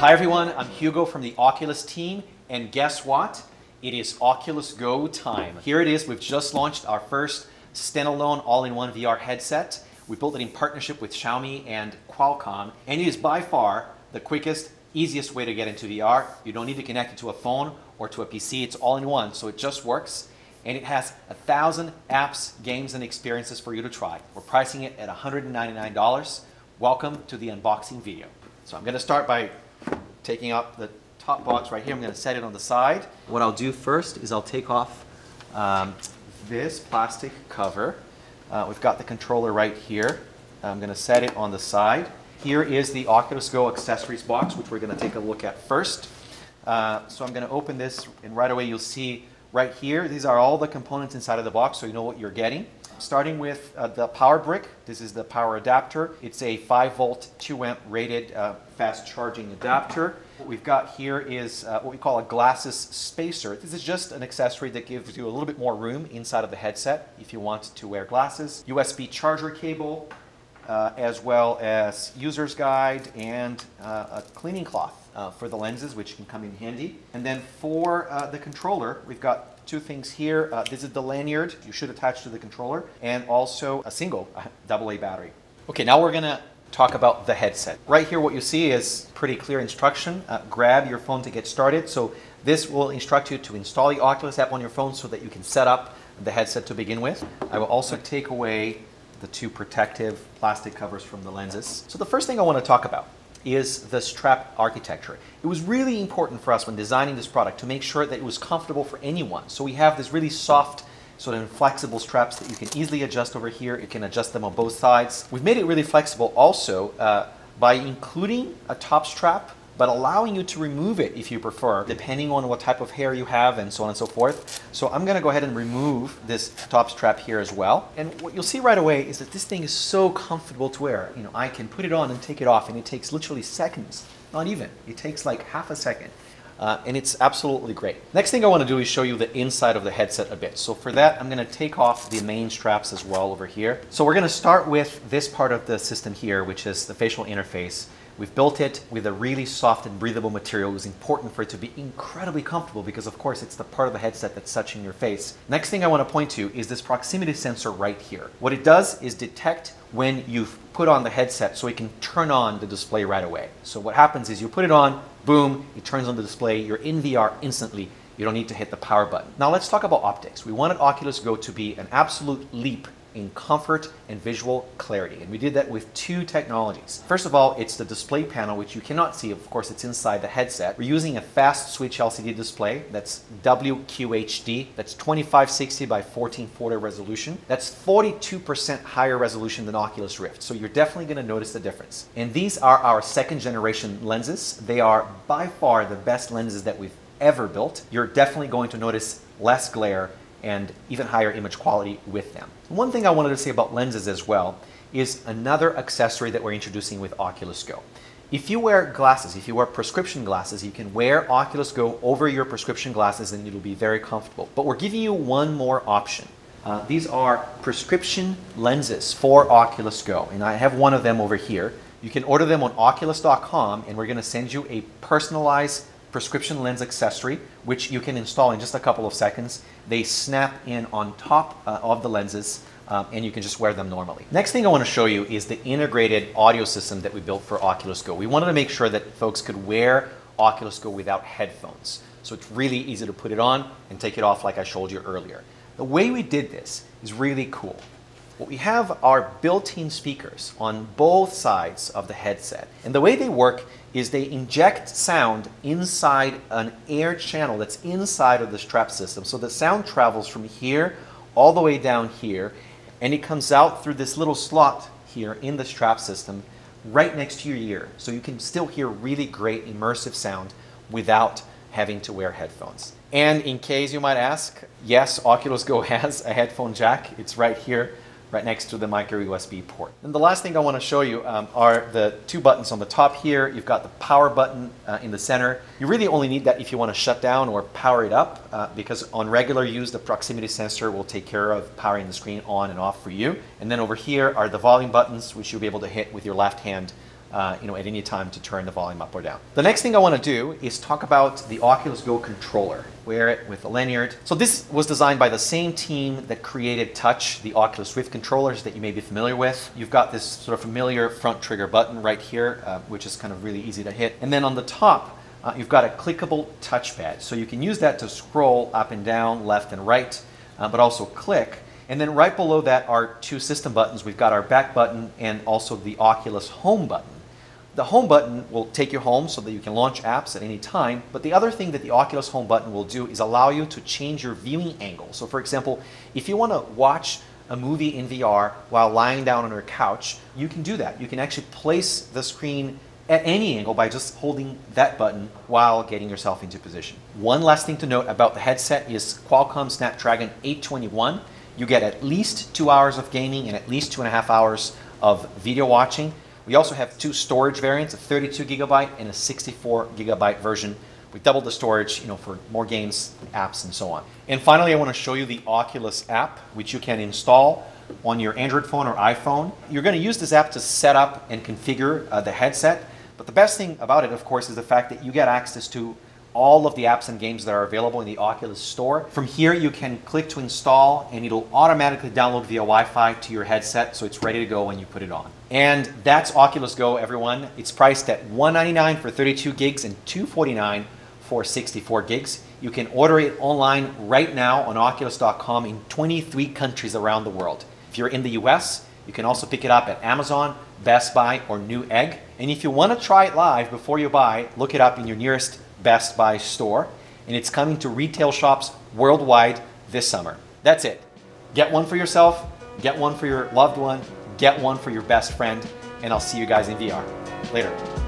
Hi everyone, I'm Hugo from the Oculus team, and guess what? It is Oculus Go time. Here it is, we've just launched our first standalone all-in-one VR headset. We built it in partnership with Xiaomi and Qualcomm, and it is by far the quickest, easiest way to get into VR. You don't need to connect it to a phone or to a PC, it's all in one, so it just works. And it has a thousand apps, games, and experiences for you to try. We're pricing it at $199. Welcome to the unboxing video. So I'm gonna start by taking up the top box right here. I'm gonna set it on the side. What I'll do first is I'll take off um, this plastic cover. Uh, we've got the controller right here. I'm gonna set it on the side. Here is the Oculus Go accessories box, which we're gonna take a look at first. Uh, so I'm gonna open this and right away you'll see right here, these are all the components inside of the box so you know what you're getting. Starting with uh, the power brick, this is the power adapter. It's a 5 volt, 2 amp rated uh, fast charging adapter. What we've got here is uh, what we call a glasses spacer. This is just an accessory that gives you a little bit more room inside of the headset if you want to wear glasses. USB charger cable, uh, as well as user's guide and uh, a cleaning cloth uh, for the lenses, which can come in handy. And then for the controller, we've got two things here. Uh, this is the lanyard you should attach to the controller, and also a single AA battery. Okay, now we're gonna talk about the headset. Right here, what you see is pretty clear instruction. Uh, grab your phone to get started. So this will instruct you to install the Oculus app on your phone so that you can set up the headset to begin with. I will also take away the two protective plastic covers from the lenses. So the first thing I want to talk about is the strap architecture. It was really important for us when designing this product to make sure that it was comfortable for anyone. So we have this really soft sort of flexible straps that you can easily adjust over here. You can adjust them on both sides. We've made it really flexible also uh, by including a top strap but allowing you to remove it if you prefer, depending on what type of hair you have and so on and so forth. So I'm gonna go ahead and remove this top strap here as well. And what you'll see right away is that this thing is so comfortable to wear. You know, I can put it on and take it off and it takes literally seconds, not even. It takes like half a second. Uh, and it's absolutely great. Next thing I want to do is show you the inside of the headset a bit. So for that, I'm going to take off the main straps as well over here. So we're going to start with this part of the system here, which is the facial interface. We've built it with a really soft and breathable material. It was important for it to be incredibly comfortable because of course it's the part of the headset that's touching your face. Next thing I want to point to is this proximity sensor right here. What it does is detect when you've put on the headset so it can turn on the display right away. So what happens is you put it on, boom, it turns on the display, you're in VR instantly. You don't need to hit the power button. Now let's talk about optics. We wanted Oculus Go to be an absolute leap in comfort and visual clarity. And we did that with two technologies. First of all, it's the display panel, which you cannot see. Of course, it's inside the headset. We're using a fast switch LCD display that's WQHD. That's 2560 by 1440 resolution. That's 42% higher resolution than Oculus Rift. So you're definitely going to notice the difference. And these are our second generation lenses. They are by far the best lenses that we've ever built. You're definitely going to notice less glare and even higher image quality with them. One thing I wanted to say about lenses as well is another accessory that we're introducing with Oculus Go. If you wear glasses, if you wear prescription glasses, you can wear Oculus Go over your prescription glasses and it'll be very comfortable. But we're giving you one more option. Uh, these are prescription lenses for Oculus Go, and I have one of them over here. You can order them on oculus.com, and we're going to send you a personalized prescription lens accessory, which you can install in just a couple of seconds. They snap in on top uh, of the lenses um, and you can just wear them normally. Next thing I want to show you is the integrated audio system that we built for Oculus Go. We wanted to make sure that folks could wear Oculus Go without headphones. So it's really easy to put it on and take it off like I showed you earlier. The way we did this is really cool. What we have are built-in speakers on both sides of the headset. And the way they work is they inject sound inside an air channel that's inside of the strap system. So the sound travels from here all the way down here and it comes out through this little slot here in the strap system right next to your ear. So you can still hear really great immersive sound without having to wear headphones. And in case you might ask, yes, Oculus Go has a headphone jack. It's right here right next to the micro USB port. And the last thing I want to show you um, are the two buttons on the top here. You've got the power button uh, in the center. You really only need that if you want to shut down or power it up uh, because on regular use the proximity sensor will take care of powering the screen on and off for you. And then over here are the volume buttons which you'll be able to hit with your left hand uh, you know, at any time to turn the volume up or down. The next thing I want to do is talk about the Oculus Go controller. Wear it with a lanyard. So this was designed by the same team that created Touch, the Oculus Rift controllers that you may be familiar with. You've got this sort of familiar front trigger button right here, uh, which is kind of really easy to hit. And then on the top, uh, you've got a clickable touchpad. So you can use that to scroll up and down, left and right, uh, but also click. And then right below that are two system buttons. We've got our back button and also the Oculus home button. The home button will take you home so that you can launch apps at any time. But the other thing that the Oculus home button will do is allow you to change your viewing angle. So for example, if you want to watch a movie in VR while lying down on your couch, you can do that. You can actually place the screen at any angle by just holding that button while getting yourself into position. One last thing to note about the headset is Qualcomm Snapdragon 821. You get at least two hours of gaming and at least two and a half hours of video watching. We also have two storage variants, a 32 gigabyte and a 64 gigabyte version. We doubled the storage, you know, for more games, apps, and so on. And finally, I want to show you the Oculus app, which you can install on your Android phone or iPhone. You're going to use this app to set up and configure uh, the headset. But the best thing about it, of course, is the fact that you get access to all of the apps and games that are available in the Oculus Store. From here, you can click to install and it'll automatically download via Wi-Fi to your headset so it's ready to go when you put it on. And that's Oculus Go, everyone. It's priced at 199 for 32 gigs and 249 for 64 gigs. You can order it online right now on Oculus.com in 23 countries around the world. If you're in the US, you can also pick it up at Amazon, Best Buy, or Newegg. And if you want to try it live before you buy, look it up in your nearest Best Buy store, and it's coming to retail shops worldwide this summer. That's it. Get one for yourself, get one for your loved one, get one for your best friend, and I'll see you guys in VR. Later.